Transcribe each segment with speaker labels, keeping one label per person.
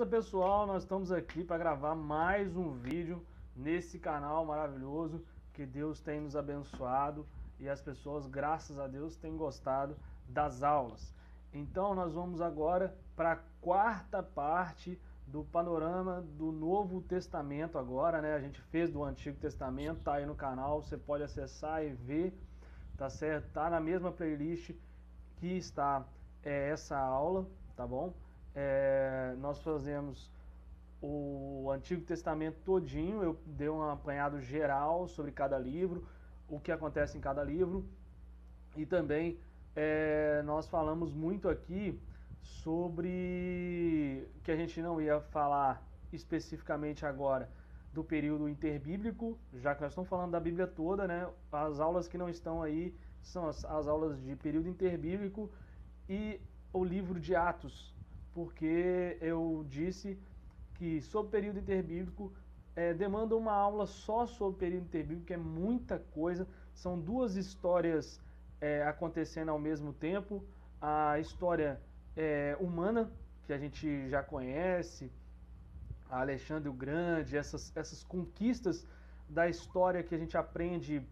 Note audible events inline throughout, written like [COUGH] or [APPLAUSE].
Speaker 1: Beleza, pessoal? Nós estamos aqui para gravar mais um vídeo nesse canal maravilhoso que Deus tem nos abençoado e as pessoas, graças a Deus, têm gostado das aulas. Então, nós vamos agora para a quarta parte do panorama do Novo Testamento agora, né? A gente fez do Antigo Testamento, tá aí no canal, você pode acessar e ver, tá certo? Tá na mesma playlist que está é, essa aula, tá bom? É, nós fazemos o Antigo Testamento todinho, eu dei um apanhado geral sobre cada livro, o que acontece em cada livro, e também é, nós falamos muito aqui sobre que a gente não ia falar especificamente agora do período interbíblico, já que nós estamos falando da Bíblia toda, né? As aulas que não estão aí são as, as aulas de período interbíblico e o livro de Atos, porque eu disse que sobre o período interbíblico é, demanda uma aula só sobre o período interbíblico, que é muita coisa. São duas histórias é, acontecendo ao mesmo tempo. A história é, humana, que a gente já conhece, Alexandre o Grande, essas, essas conquistas da história que a gente aprende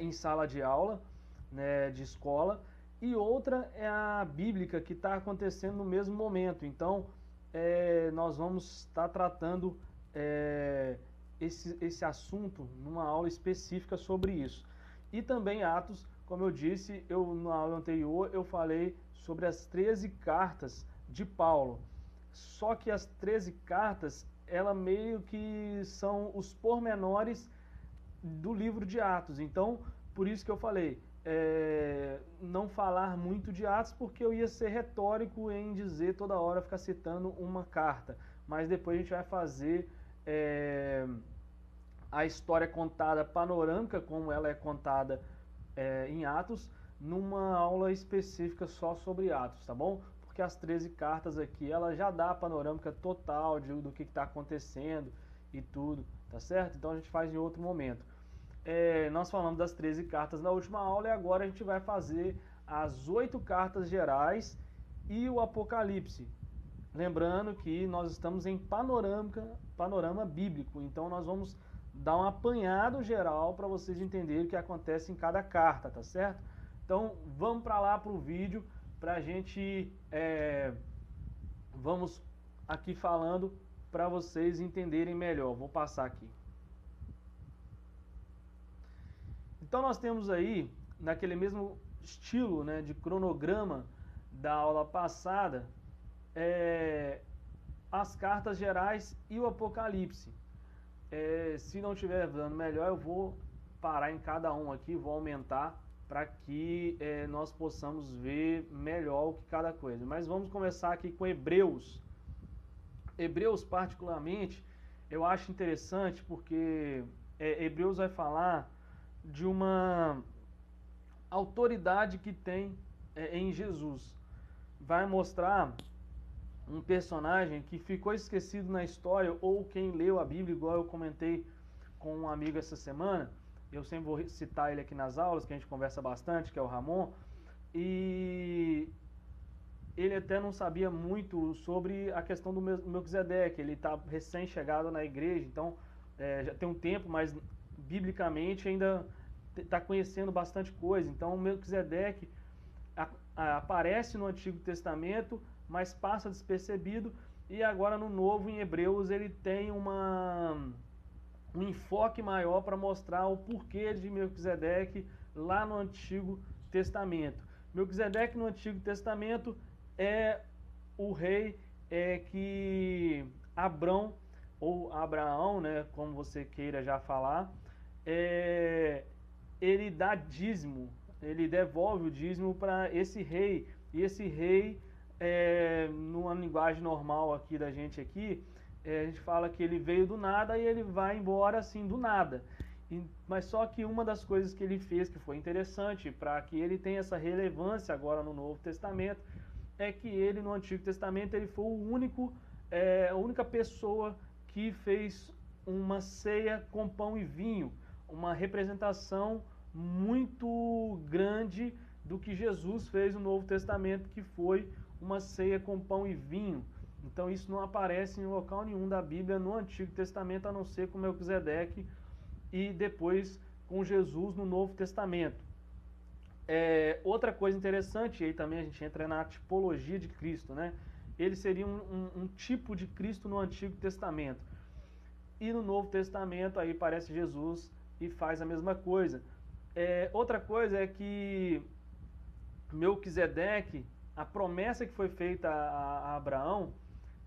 Speaker 1: em sala de aula, né, de escola e outra é a bíblica que está acontecendo no mesmo momento. Então, é, nós vamos estar tá tratando é, esse, esse assunto numa aula específica sobre isso. E também Atos, como eu disse, eu na aula anterior eu falei sobre as 13 cartas de Paulo. Só que as 13 cartas, ela meio que são os pormenores do livro de Atos. Então, por isso que eu falei, é, não falar muito de Atos, porque eu ia ser retórico em dizer toda hora, ficar citando uma carta. Mas depois a gente vai fazer é, a história contada panorâmica, como ela é contada é, em Atos, numa aula específica só sobre Atos, tá bom? Porque as 13 cartas aqui, ela já dá a panorâmica total de, do que está acontecendo e tudo, tá certo? Então a gente faz em outro momento. É, nós falamos das 13 cartas na última aula e agora a gente vai fazer as oito cartas gerais e o Apocalipse. Lembrando que nós estamos em panorâmica, panorama bíblico, então nós vamos dar um apanhado geral para vocês entenderem o que acontece em cada carta, tá certo? Então vamos para lá para o vídeo para a gente é, vamos aqui falando para vocês entenderem melhor. Vou passar aqui. Então nós temos aí, naquele mesmo estilo né, de cronograma da aula passada, é, as cartas gerais e o Apocalipse. É, se não estiver dando melhor, eu vou parar em cada um aqui, vou aumentar para que é, nós possamos ver melhor o que cada coisa. Mas vamos começar aqui com Hebreus. Hebreus, particularmente, eu acho interessante porque é, Hebreus vai falar de uma autoridade que tem é, em Jesus. Vai mostrar um personagem que ficou esquecido na história, ou quem leu a Bíblia, igual eu comentei com um amigo essa semana, eu sempre vou citar ele aqui nas aulas, que a gente conversa bastante, que é o Ramon, e ele até não sabia muito sobre a questão do Melquisedeque, ele está recém-chegado na igreja, então é, já tem um tempo, mas biblicamente ainda está conhecendo bastante coisa. Então, Melquisedeque aparece no Antigo Testamento, mas passa despercebido, e agora no Novo, em Hebreus, ele tem uma, um enfoque maior para mostrar o porquê de Melquisedeque lá no Antigo Testamento. Melquisedeque no Antigo Testamento é o rei é, que Abrão, ou Abraão, né, como você queira já falar, é, ele dá dízimo, ele devolve o dízimo para esse rei. E esse rei, é, numa linguagem normal aqui da gente aqui, é, a gente fala que ele veio do nada e ele vai embora assim do nada. E, mas só que uma das coisas que ele fez que foi interessante para que ele tenha essa relevância agora no Novo Testamento é que ele no Antigo Testamento ele foi o único, é, a única pessoa que fez uma ceia com pão e vinho, uma representação muito grande do que Jesus fez no Novo Testamento, que foi uma ceia com pão e vinho. Então isso não aparece em local nenhum da Bíblia no Antigo Testamento, a não ser com Melquisedeque e depois com Jesus no Novo Testamento. É, outra coisa interessante, e aí também a gente entra na tipologia de Cristo, né? Ele seria um, um, um tipo de Cristo no Antigo Testamento. E no Novo Testamento aí parece Jesus e faz a mesma coisa. É, outra coisa é que Melquisedeque, a promessa que foi feita a, a Abraão,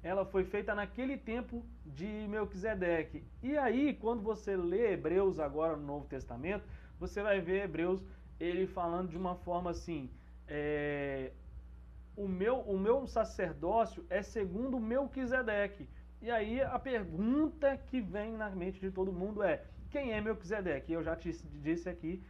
Speaker 1: ela foi feita naquele tempo de Melquisedeque. E aí, quando você lê Hebreus agora no Novo Testamento, você vai ver Hebreus ele falando de uma forma assim, é, o, meu, o meu sacerdócio é segundo Melquisedeque. E aí a pergunta que vem na mente de todo mundo é, quem é Melquisedeque? Eu já te disse aqui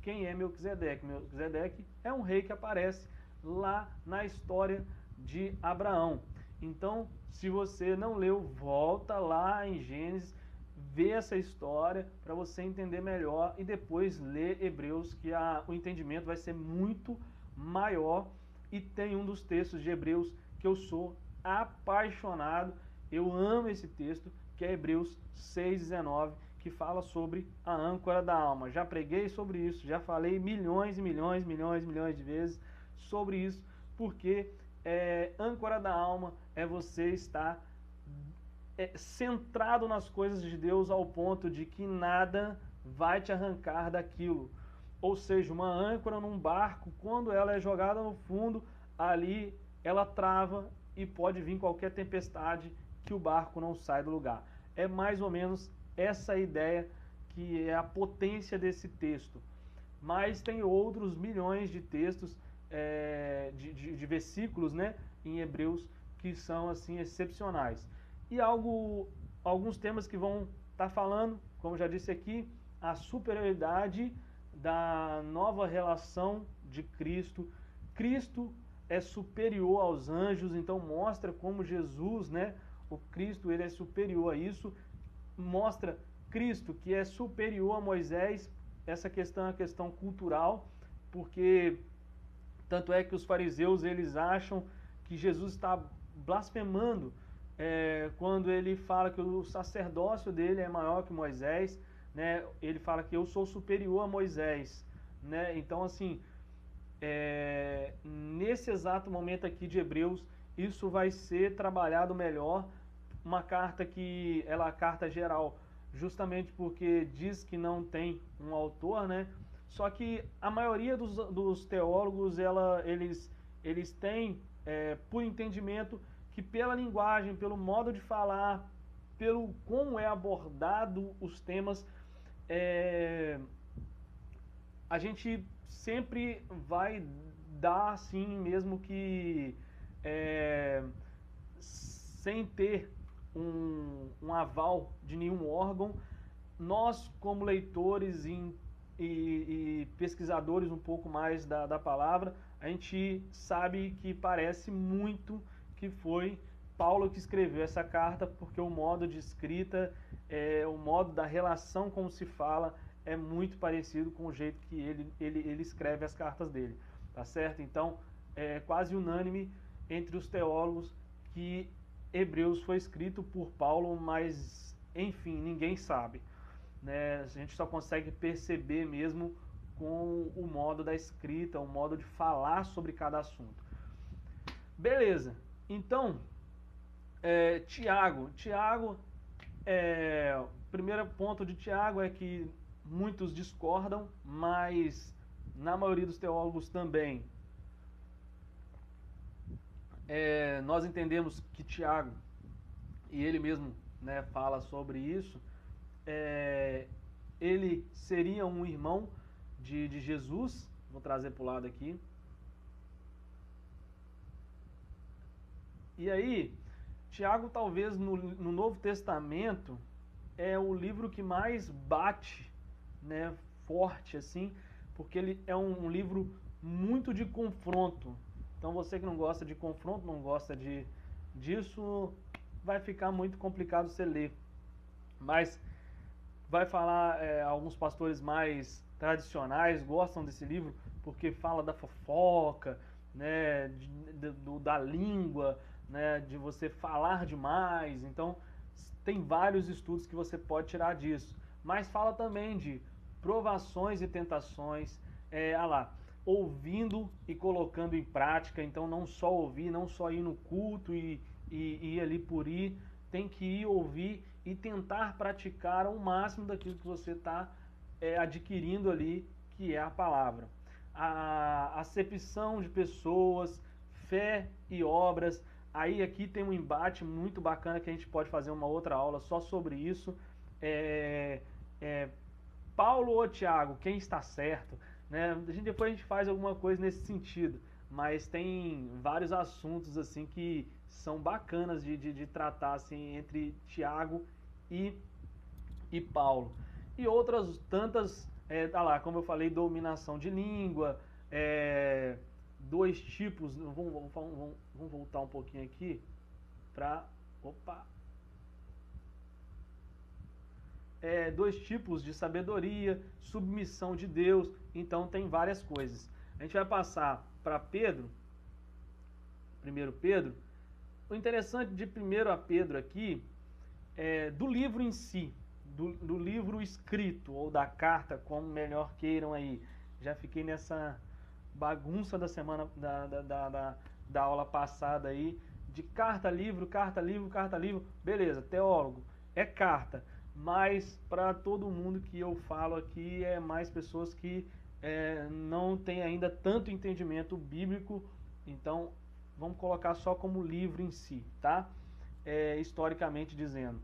Speaker 1: quem é Melquisedeque. Melquisedeque é um rei que aparece lá na história de Abraão. Então, se você não leu, volta lá em Gênesis, vê essa história para você entender melhor e depois ler Hebreus, que a, o entendimento vai ser muito maior. E tem um dos textos de Hebreus que eu sou apaixonado, eu amo esse texto, que é Hebreus 6,19, que fala sobre a âncora da alma. Já preguei sobre isso, já falei milhões e milhões, milhões, milhões de vezes sobre isso, porque é, âncora da alma é você estar é, centrado nas coisas de Deus ao ponto de que nada vai te arrancar daquilo. Ou seja, uma âncora num barco, quando ela é jogada no fundo, ali ela trava e pode vir qualquer tempestade que o barco não sai do lugar. É mais ou menos essa ideia que é a potência desse texto. Mas tem outros milhões de textos, é, de, de, de versículos né, em Hebreus que são assim excepcionais. E algo, alguns temas que vão estar tá falando, como já disse aqui, a superioridade da nova relação de Cristo. Cristo é superior aos anjos, então mostra como Jesus, né, o Cristo, ele é superior a isso. Mostra Cristo que é superior a Moisés. Essa questão é uma questão cultural, porque tanto é que os fariseus eles acham que Jesus está blasfemando é, quando ele fala que o sacerdócio dele é maior que Moisés, né? Ele fala que eu sou superior a Moisés, né? Então, assim, é, nesse exato momento aqui de Hebreus, isso vai ser trabalhado melhor. Uma carta que ela é carta geral, justamente porque diz que não tem um autor, né? Só que a maioria dos, dos teólogos, ela, eles, eles têm, é, por entendimento, que pela linguagem, pelo modo de falar, pelo como é abordado os temas, é, a gente sempre vai dar assim, mesmo que é, sem ter um, um, aval de nenhum órgão, nós como leitores e, e, e pesquisadores um pouco mais da, da palavra, a gente sabe que parece muito que foi Paulo que escreveu essa carta, porque o modo de escrita, é, o modo da relação como se fala, é muito parecido com o jeito que ele, ele, ele escreve as cartas dele. Tá certo? Então, é quase unânime entre os teólogos que Hebreus foi escrito por Paulo, mas, enfim, ninguém sabe. Né? A gente só consegue perceber mesmo com o modo da escrita, o modo de falar sobre cada assunto. Beleza. Então, é, Tiago. Tiago, é, o primeiro ponto de Tiago é que muitos discordam, mas na maioria dos teólogos também. É, nós entendemos que Tiago, e ele mesmo né, fala sobre isso, é, ele seria um irmão de, de Jesus, vou trazer para o lado aqui, E aí, Tiago, talvez no, no Novo Testamento, é o livro que mais bate, né, forte assim, porque ele é um, um, livro muito de confronto. Então você que não gosta de confronto, não gosta de disso, vai ficar muito complicado você ler. Mas vai falar, é, alguns pastores mais tradicionais gostam desse livro porque fala da fofoca, né, de, de, da língua, né, de você falar demais. Então, tem vários estudos que você pode tirar disso. Mas fala também de provações e tentações, é, ah lá, ouvindo e colocando em prática. Então, não só ouvir, não só ir no culto e, e, ir ali por ir, tem que ir ouvir e tentar praticar o máximo daquilo que você está é, adquirindo ali, que é a palavra. A acepção de pessoas, fé e obras. Aí aqui tem um embate muito bacana que a gente pode fazer uma outra aula só sobre isso. É, é, Paulo ou Tiago, quem está certo? Né? A gente, depois a gente faz alguma coisa nesse sentido. Mas tem vários assuntos assim que são bacanas de, de, de tratar assim, entre Tiago e, e Paulo. E outras tantas, é, tá lá, como eu falei, dominação de língua, é, dois tipos. Vamos, vamos, vamos, vamos voltar um pouquinho aqui para. Opa! É, dois tipos de sabedoria, submissão de Deus. Então tem várias coisas. A gente vai passar para Pedro, primeiro Pedro. O interessante de primeiro a Pedro aqui é do livro em si, do, do livro escrito ou da carta, como melhor queiram aí. Já fiquei nessa bagunça da semana da, da, da, da, da aula passada aí, de carta, livro, carta, livro, carta, livro. Beleza, teólogo, é carta. Mas para todo mundo que eu falo aqui, é mais pessoas que é, não têm ainda tanto entendimento bíblico. Então, vamos colocar só como livro em si, tá? É, historicamente dizendo.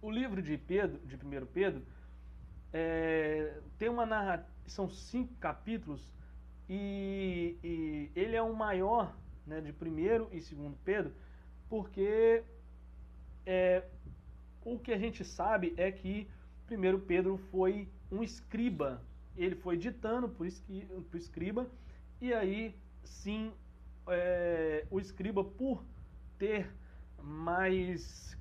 Speaker 1: O livro de Pedro, de 1 Pedro, é, tem uma narrativa, são cinco capítulos e, e ele é o maior né, de primeiro e segundo Pedro, porque é, o que a gente sabe é que primeiro Pedro foi um escriba, ele foi ditando por, escriba, e aí sim é, o escriba por ter mais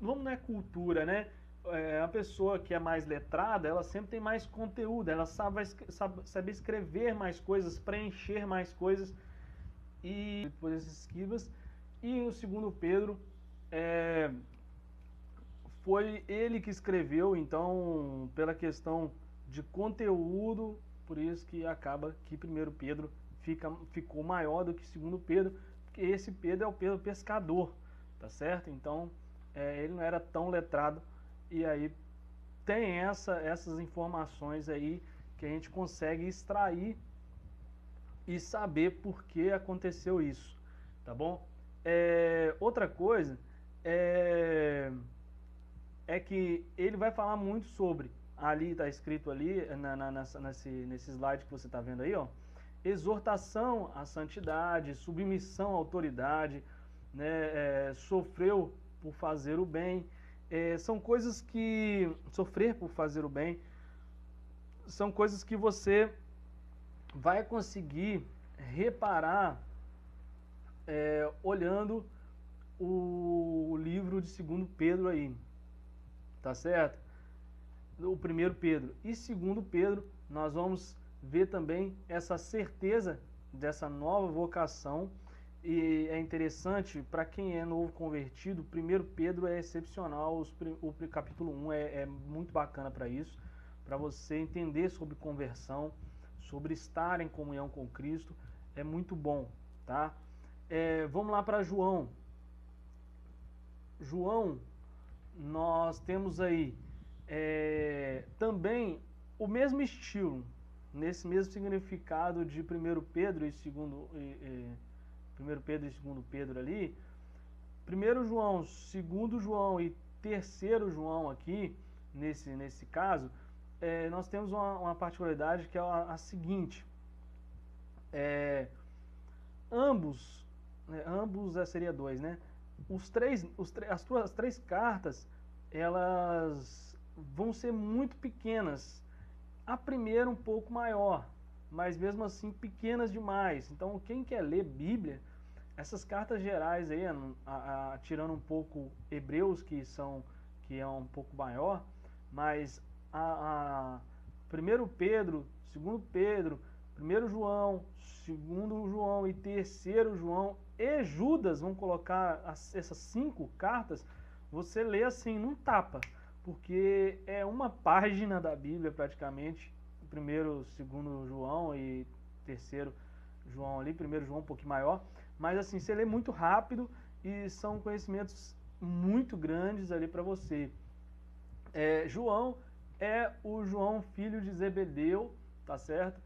Speaker 1: vamos não é cultura, né? é, a pessoa que é mais letrada, ela sempre tem mais conteúdo, ela sabe, sabe, sabe escrever mais coisas, preencher mais coisas e depois esses esquivas. E o segundo Pedro é, foi ele que escreveu, então, pela questão de conteúdo, por isso que acaba que primeiro Pedro fica, ficou maior do que segundo Pedro, porque esse Pedro é o Pedro pescador, tá certo? Então, é, ele não era tão letrado e aí tem essa, essas informações aí que a gente consegue extrair e saber por que aconteceu isso, tá bom? É, outra coisa é, que ele vai falar muito sobre, ali está escrito ali, na, na, nessa, nesse, nesse slide que você está vendo aí, ó, exortação à santidade, submissão à autoridade, né, é, sofreu por fazer o bem, é, são coisas que sofrer por fazer o bem são coisas que você vai conseguir reparar é, olhando o livro de segundo Pedro aí, tá certo? O primeiro Pedro e segundo Pedro nós vamos ver também essa certeza dessa nova vocação e é interessante, para quem é novo convertido, primeiro Pedro é excepcional, o capítulo 1 é, é muito bacana para isso, para você entender sobre conversão, sobre estar em comunhão com Cristo, é muito bom, tá? É, vamos lá para João. João, nós temos aí é, também o mesmo estilo, nesse mesmo significado de 1 Pedro e 2 1 Pedro e 2 Pedro ali, 1 João, 2 João e 3 João aqui, nesse, nesse caso, é, nós temos uma, uma, particularidade que é a, a seguinte. É, ambos, né, ambos é, seria dois, né? Os três, os, as, tuas, as três cartas, elas vão ser muito pequenas. A primeira um pouco maior, mas mesmo assim pequenas demais. Então, quem quer ler Bíblia, essas cartas gerais aí, a, a, tirando um pouco Hebreus, que são que é um pouco maior, mas a, a primeiro Pedro, segundo Pedro, primeiro João, segundo João e terceiro João e Judas, vão colocar as, essas cinco cartas, você lê assim, num tapa, porque é uma [LAUGHS] página da Bíblia praticamente, primeiro, segundo João e terceiro João ali, primeiro João um pouquinho maior, mas assim, você lê muito rápido e são conhecimentos muito grandes ali para você. É, João é o João filho de Zebedeu, tá certo?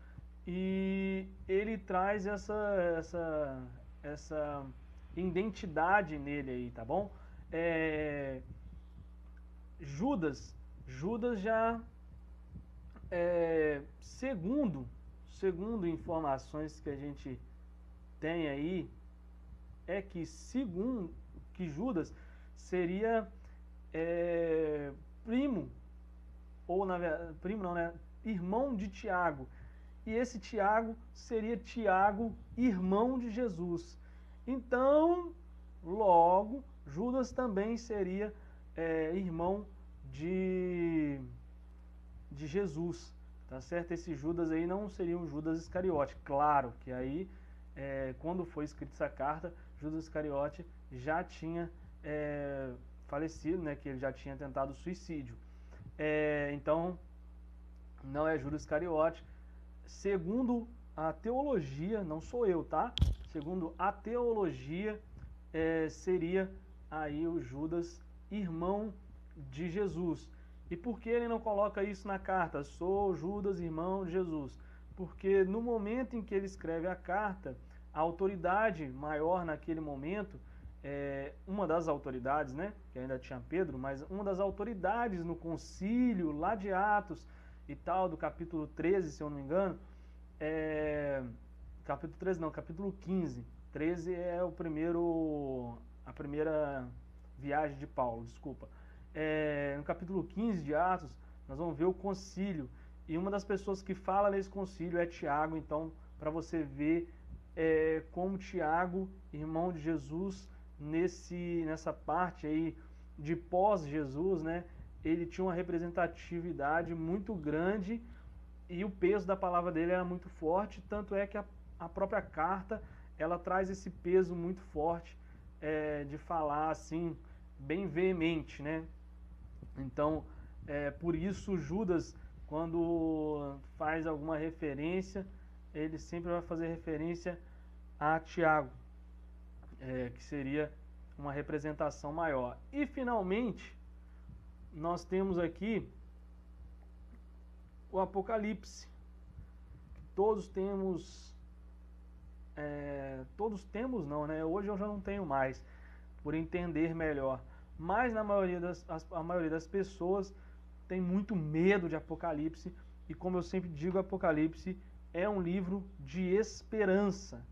Speaker 1: E ele traz essa, essa, essa identidade nele aí, tá bom? É, Judas, Judas já, é, segundo, segundo informações que a gente tem aí, é que segundo que Judas seria é, primo ou na primo não, né? Irmão de Tiago. E esse Tiago seria Tiago, irmão de Jesus. Então, logo, Judas também seria é, irmão de, de Jesus. Tá certo? Esse Judas aí não seria um Judas Iscariote. Claro que aí, é, quando foi escrita essa carta, Judas Iscariote já tinha é, falecido, né? Que ele já tinha tentado suicídio. É, então, não é Judas Iscariote. Segundo a teologia, não sou eu, tá? Segundo a teologia, é, seria aí o Judas, irmão de Jesus. E por que ele não coloca isso na carta? Sou Judas, irmão de Jesus. Porque no momento em que ele escreve a carta, a autoridade maior naquele momento é, uma das autoridades, né, que ainda tinha Pedro, mas uma das autoridades no concílio lá de Atos e tal, do capítulo 13, se eu não me engano, é, capítulo 13 não, capítulo 15, 13 é o primeiro, a primeira viagem de Paulo, desculpa. É, no capítulo 15 de Atos, nós vamos ver o concílio, e uma das pessoas que fala nesse concílio é Tiago, então, para você ver é, como Tiago, irmão de Jesus, nesse, nessa parte aí de pós-Jesus, né, ele tinha uma representatividade muito grande e o peso da palavra dele era muito forte, tanto é que a, a própria carta ela traz esse peso muito forte é, de falar assim, bem veemente, né? Então, é, por isso Judas, quando faz alguma referência, ele sempre vai fazer referência a Tiago é, que seria uma representação maior. E finalmente, nós temos aqui o Apocalipse. Todos temos. É, todos temos não, né? Hoje eu já não tenho mais, por entender melhor. Mas na maioria das, a maioria das pessoas tem muito medo de Apocalipse. E como eu sempre digo, Apocalipse é um livro de esperança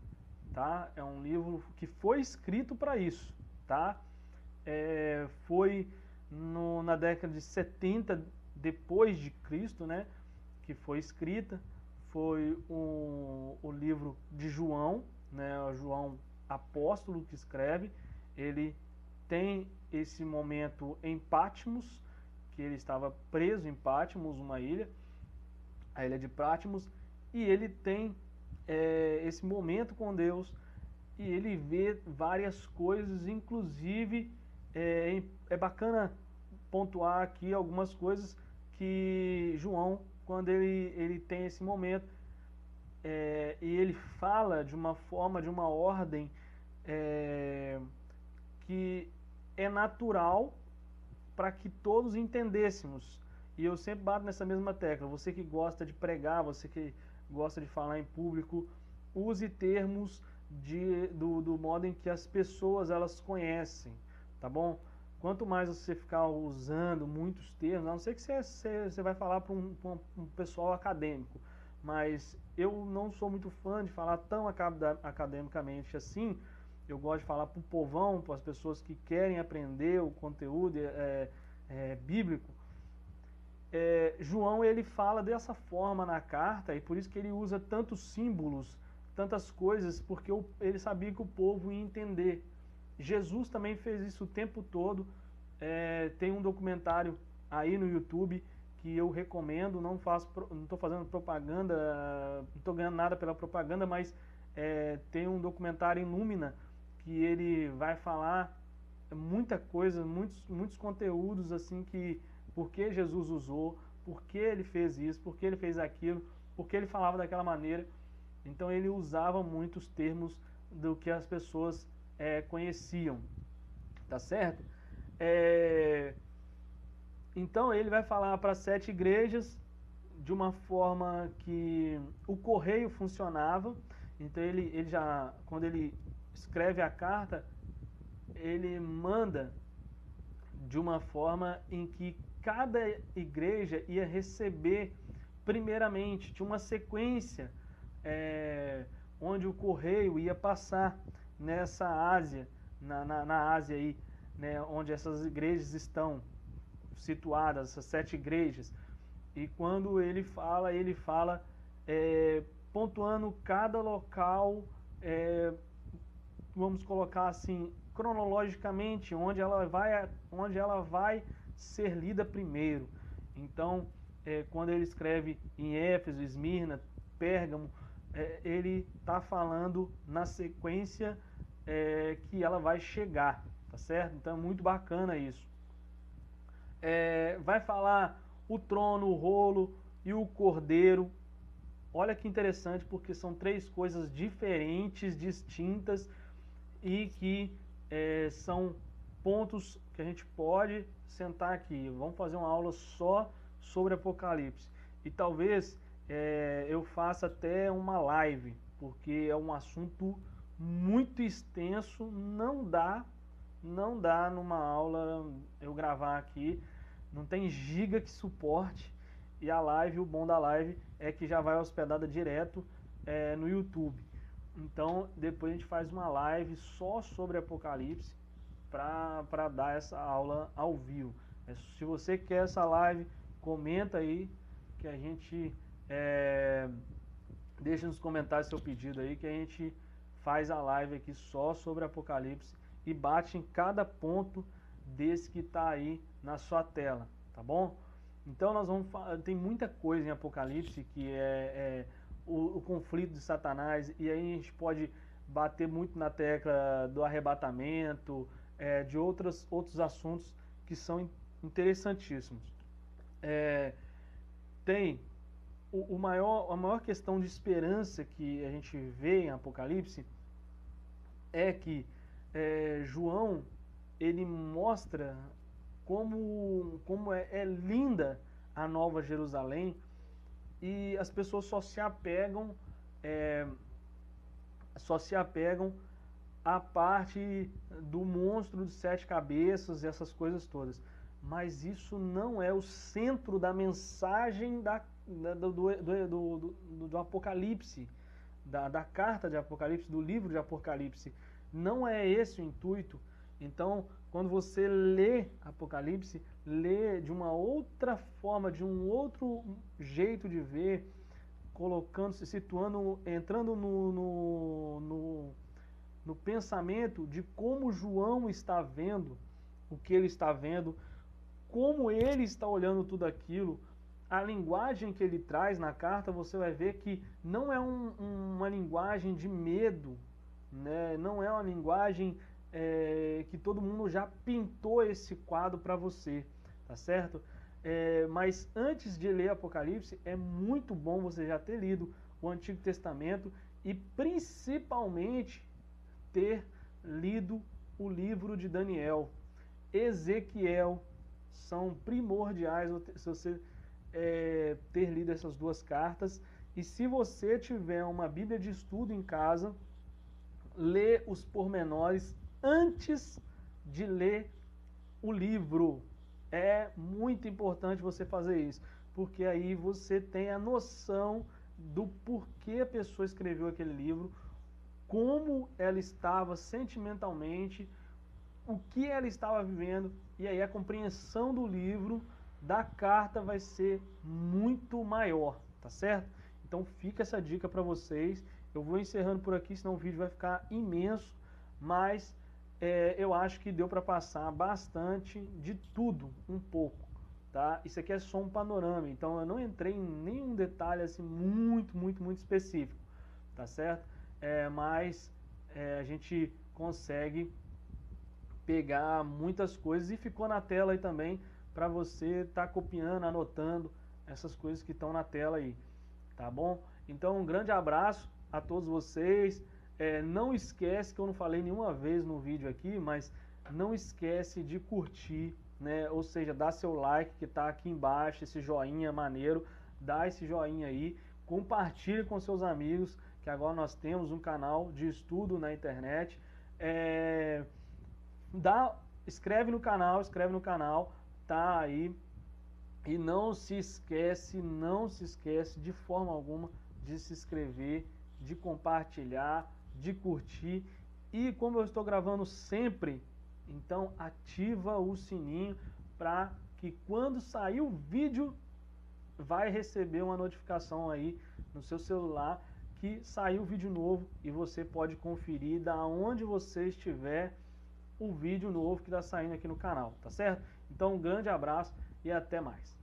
Speaker 1: tá? É um livro que foi escrito para isso, tá? É, foi no, na década de 70 depois de Cristo, né? Que foi escrita. Foi o, o livro de João, né? João apóstolo que escreve. Ele tem esse momento em Patmos, que ele estava preso em Patmos, uma ilha, a ilha de Patmos, e ele tem é, esse momento com Deus e ele vê várias coisas, inclusive é, é bacana pontuar aqui algumas coisas que João, quando ele, ele tem esse momento, é, e ele fala de uma forma, de uma ordem é, que é natural para que todos entendêssemos. E eu sempre bato nessa mesma tecla. Você que gosta de pregar, você que gosta de falar em público, use termos de, do, do modo em que as pessoas elas conhecem, tá bom? Quanto mais você ficar usando muitos termos, a não ser que você, você, você vai falar para um, um, pessoal acadêmico, mas eu não sou muito fã de falar tão academicamente assim. Eu gosto de falar para o povão, para as pessoas que querem aprender o conteúdo é, é, bíblico é, João ele fala dessa forma na carta e por isso que ele usa tantos símbolos, tantas coisas, porque ele sabia que o povo ia entender. Jesus também fez isso o tempo todo. É, tem um documentário aí no YouTube que eu recomendo, não faço, não estou fazendo propaganda, não estou ganhando nada pela propaganda, mas é, tem um documentário em Lumina que ele vai falar muita coisa, muitos, muitos conteúdos assim que por que Jesus usou, por que ele fez isso, por que ele fez aquilo, por que ele falava daquela maneira. Então ele usava muitos termos do que as pessoas é, conheciam, tá certo? É, então ele vai falar para sete igrejas de uma forma que o correio funcionava. Então ele, ele já, quando ele escreve a carta, ele manda de uma forma em que cada igreja ia receber primeiramente, tinha uma sequência é, onde o correio ia passar nessa Ásia, na, na, na Ásia aí, né, onde essas igrejas estão situadas, essas sete igrejas. E quando ele fala, ele fala é, pontuando cada local, é, vamos colocar assim, cronologicamente, onde ela vai, onde ela vai ser lida primeiro. Então, é, quando ele escreve em Éfeso, Esmirna, Pérgamo, é, ele está falando na sequência é, que ela vai chegar, tá certo? Então é muito bacana isso é, vai falar o trono, o rolo e o cordeiro. Olha que interessante, porque são três coisas diferentes, distintas e que é, são pontos que a gente pode sentar aqui. Vamos fazer uma aula só sobre Apocalipse. E talvez é, eu faça até uma live, porque é um assunto muito extenso, não dá, não dá numa aula eu gravar aqui não tem giga que suporte. E a live, o bom da live é que já vai hospedada direto é, no YouTube. Então, depois a gente faz uma live só sobre Apocalipse para dar essa aula ao vivo. Se você quer essa live, comenta aí que a gente é, deixa nos comentários seu pedido aí que a gente faz a live aqui só sobre Apocalipse e bate em cada ponto desse que está aí na sua tela, tá bom? Então nós vamos tem muita coisa em Apocalipse que é, é o, o, conflito de Satanás e aí a gente pode bater muito na tecla do arrebatamento, é, de outros outros assuntos que são interessantíssimos. É, tem o, maior, a maior questão de esperança que a gente vê em Apocalipse é que é, João ele mostra como, como é, é linda a Nova Jerusalém e as pessoas só se apegam é, só se apegam à parte do monstro de sete cabeças e essas coisas todas. Mas isso não é o centro da mensagem da, do, do, do, do Apocalipse, da, da carta de Apocalipse, do livro de Apocalipse. Não é esse o intuito. Então, quando você lê Apocalipse, lê de uma outra forma, de um outro jeito de ver, colocando, se situando, entrando no, no, no, no pensamento de como João está vendo o que ele está vendo, como ele está olhando tudo aquilo, a linguagem que ele traz na carta, você vai ver que não é um, uma linguagem de medo, né? não é uma linguagem é, que todo mundo já pintou esse quadro para você, tá certo? É, mas antes de ler Apocalipse, é muito bom você já ter lido o Antigo Testamento e principalmente ter lido o livro de Daniel, Ezequiel, são primordiais se você é, ter lido essas duas cartas. E se você tiver uma Bíblia de estudo em casa, lê os pormenores antes de ler o livro. É muito importante você fazer isso, porque aí você tem a noção do porquê a pessoa escreveu aquele livro, como ela estava sentimentalmente, o que ela estava vivendo, e aí a compreensão do livro, da carta, vai ser muito maior, tá certo? Então fica essa dica para vocês. Eu vou encerrando por aqui, senão o vídeo vai ficar imenso, mas é, eu acho que deu para passar bastante de tudo, um pouco. tá? Isso aqui é só um panorama, então eu não entrei em nenhum detalhe assim muito, muito, muito específico, tá certo? É, mas é, a gente consegue pegar muitas coisas e ficou na tela aí também para você estar tá copiando, anotando essas coisas que estão na tela aí, tá bom? Então um grande abraço a todos vocês, é, não esquece que eu não falei nenhuma vez no vídeo aqui, mas não esquece de curtir né? Ou seja, dá seu like que está aqui embaixo, esse joinha maneiro, dá esse joinha aí, compartilhe com seus amigos, que agora nós temos um canal de estudo na internet. É, dá, escreve no canal, escreve no canal, tá aí. E não se esquece, não se esquece de forma alguma de se inscrever, de compartilhar, de curtir. E como eu estou gravando sempre então ativa o sininho para que quando sair o vídeo vai receber uma notificação aí no seu celular que saiu vídeo novo e você pode conferir da onde você estiver o vídeo novo que está saindo aqui no canal, tá certo? Então um grande abraço e até mais.